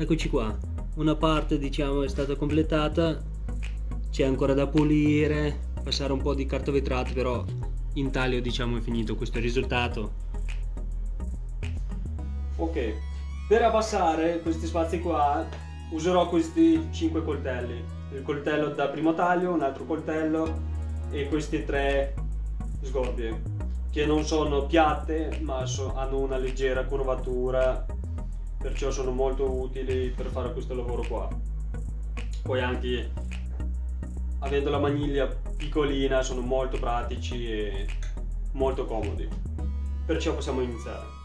eccoci qua. Una parte diciamo è stata completata. C'è ancora da pulire passare un po' di carta vetrata però in taglio diciamo è finito questo è il risultato. Ok. Per abbassare questi spazi qua userò questi 5 coltelli. Il coltello da primo taglio un altro coltello e queste tre sgorbie che non sono piatte ma hanno una leggera curvatura perciò sono molto utili per fare questo lavoro qua. Poi anche avendo la maniglia piccolina sono molto pratici e molto comodi. Perciò possiamo iniziare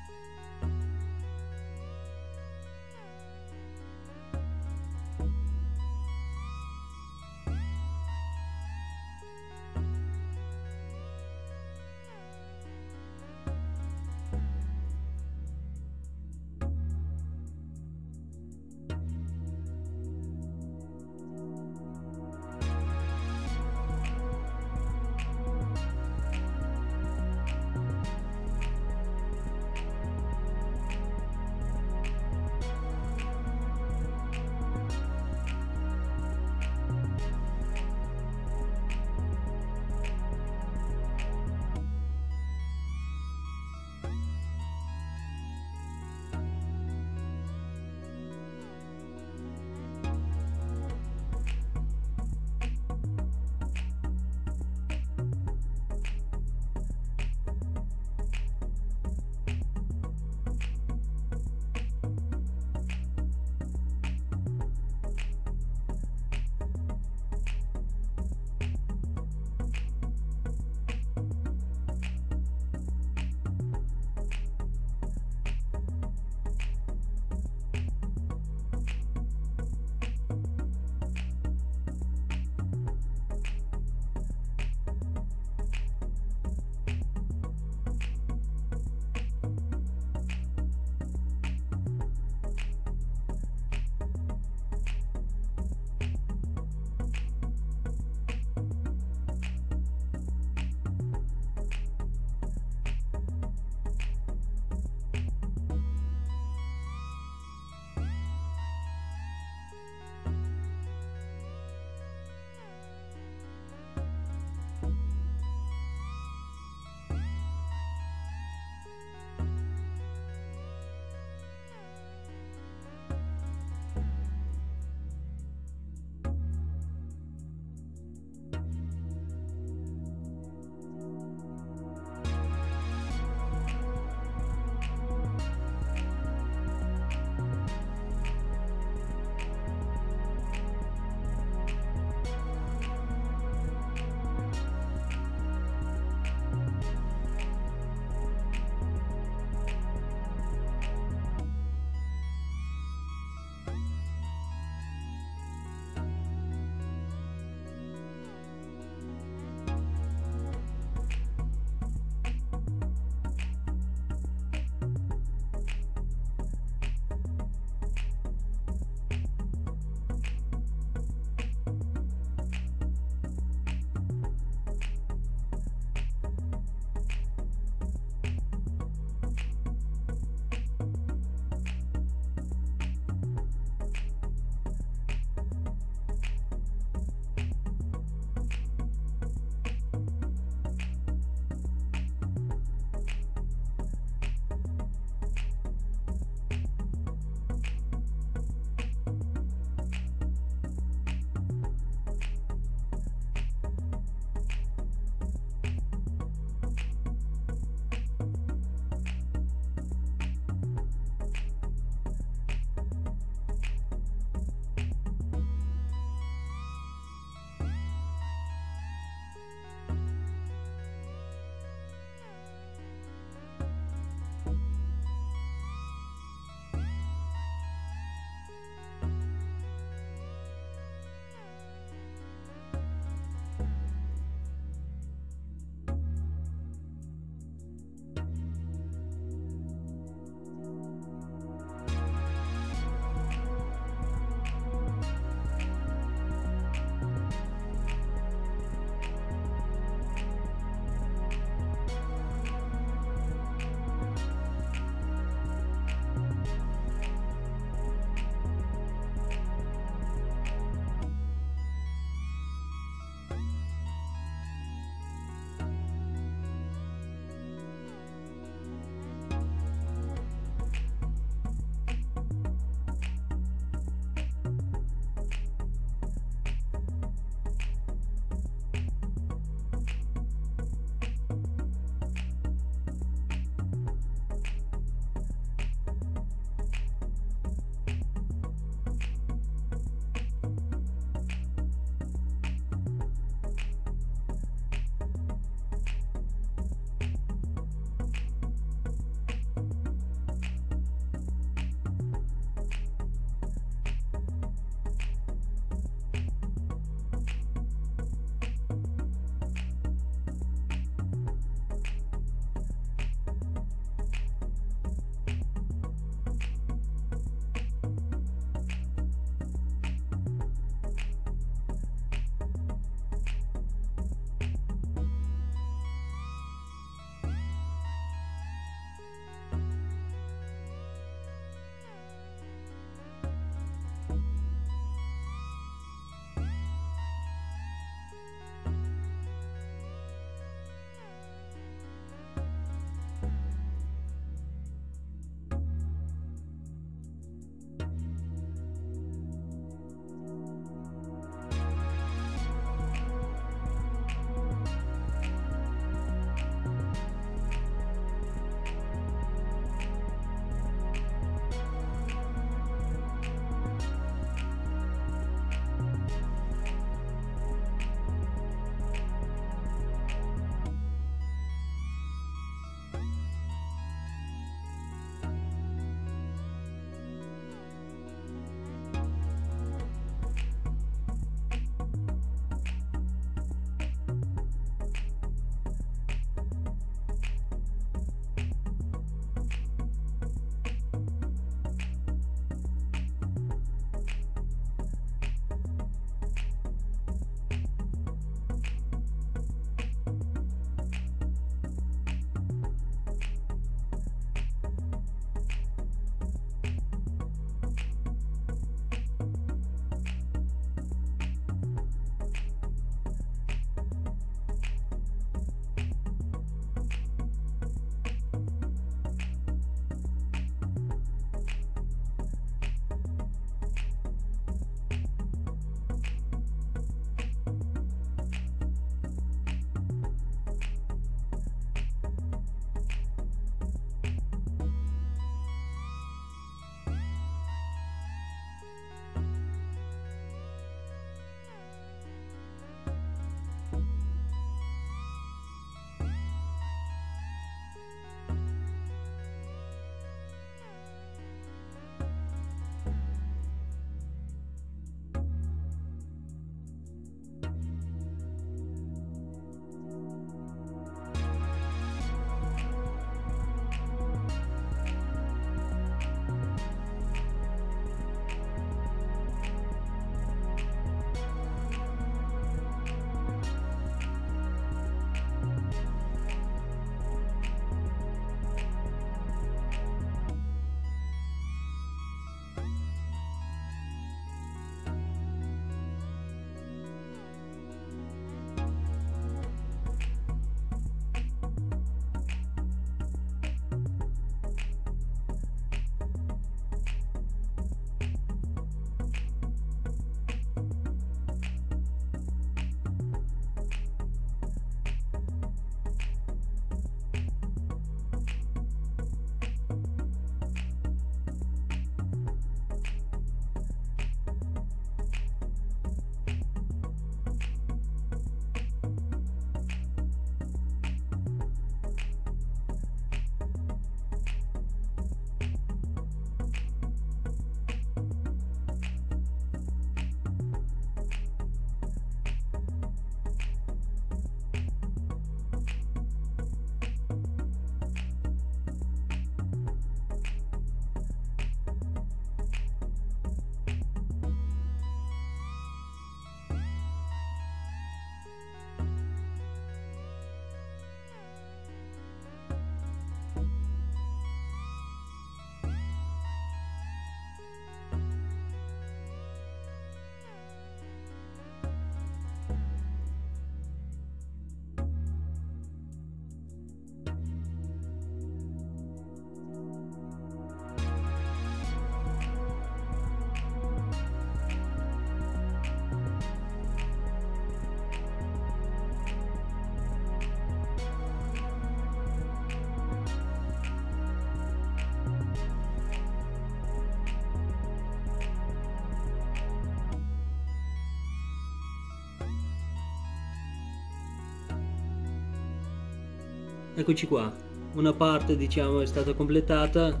eccoci qua. Una parte diciamo è stata completata.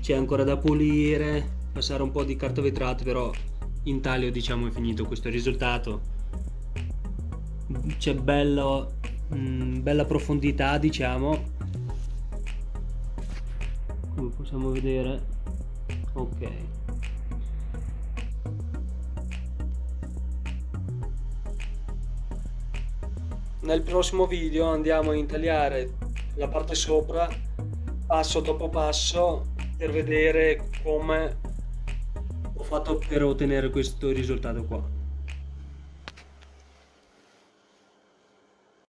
C'è ancora da pulire passare un po' di carta vetrata però in taglio diciamo è finito questo risultato. C'è bello mh, mm, bella profondità diciamo. Come possiamo vedere? Ok nel prossimo video andiamo a intagliare la parte sopra passo dopo passo per vedere come ho fatto per ottenere questo risultato qua